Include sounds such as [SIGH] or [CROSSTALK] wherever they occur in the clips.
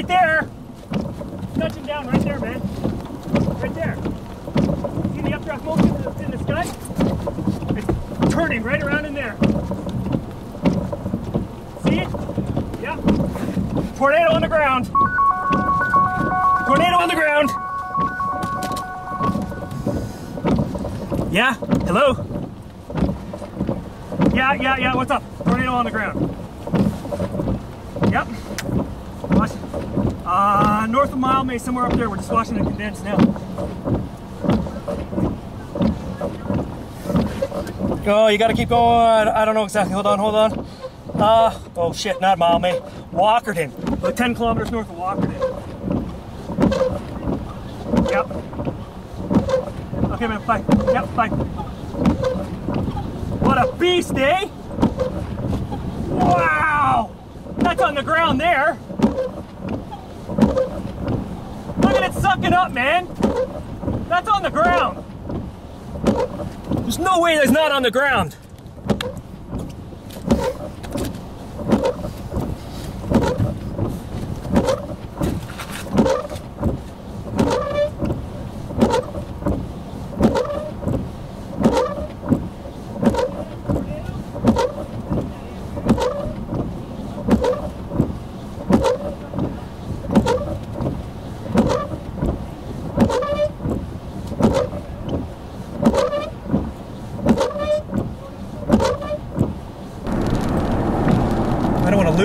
Right there. Touching down right there, man. Right there. See the updraft motion in the sky? It's turning right around in there. See it? Yeah. Tornado on the ground. Tornado on the ground. Yeah? Hello? Yeah, yeah, yeah. What's up? Tornado on the ground. Yep. Uh, north of Mildmay, somewhere up there. We're just watching it condense now. Oh, you gotta keep going. I don't know exactly. Hold on, hold on. Uh, oh shit, not Mildmay. Walkerton. About 10 kilometers north of Walkerton. Yep. Okay, man, bye. Yep, bye. What a beast, eh? Wow! That's on the ground there. Up, man. That's on the ground. There's no way that's not on the ground.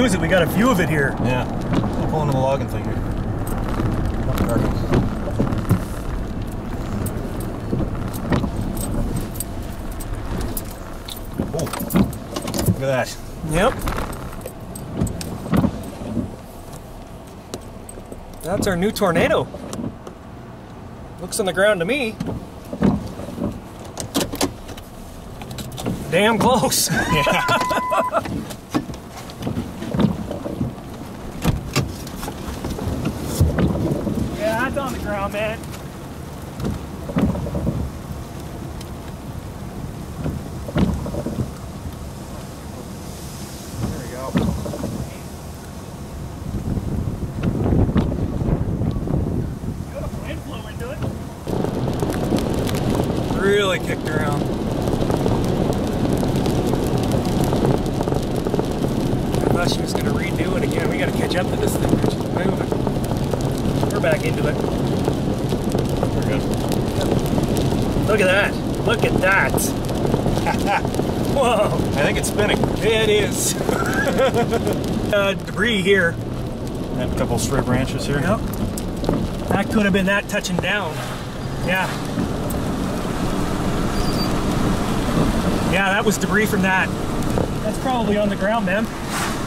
I don't want to lose it. We got a view of it here. Yeah. I'm pulling the logging thing here. Oh, look at that. Yep. That's our new tornado. Looks on the ground to me. Damn close. [LAUGHS] yeah, that's on the ground, man. Really kicked around. I thought she was going to redo it again. We got to catch up to this thing. She's moving. We're back into it. We're good. Look at that. Look at that. [LAUGHS] Whoa. I think it's spinning. It is. [LAUGHS] uh, debris here. And a couple stray branches here. Yep. That could have been that touching down. Yeah. Yeah, that was debris from that. That's probably on the ground, man.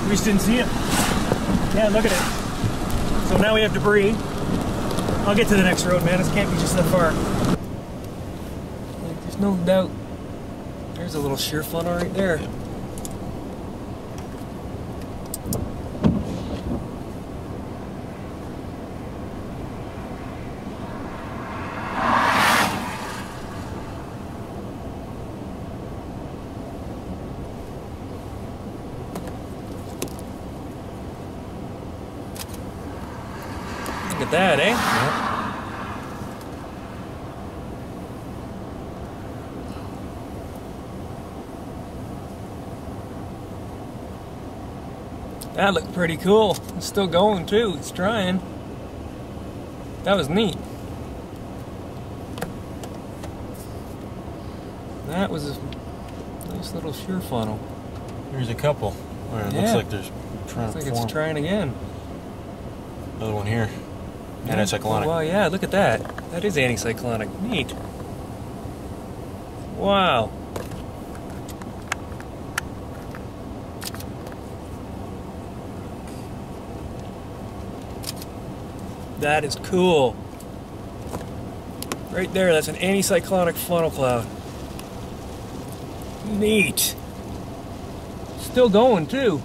We just didn't see it. Yeah, look at it. So now we have debris. I'll get to the next road, man. This can't be just that far. Like, there's no doubt. There's a little shear funnel right there. Look at that, eh? That looked pretty cool. It's still going too. It's trying. That was neat. That was a nice little shear funnel. Here's a couple. Where it Yeah. looks like there's trying Looks like form. it's trying again. Another one here. Anticyclonic. Wow, yeah, look at that. That is anticyclonic. Neat. Wow. That is cool. Right there, that's an anticyclonic funnel cloud. Neat. Still going too.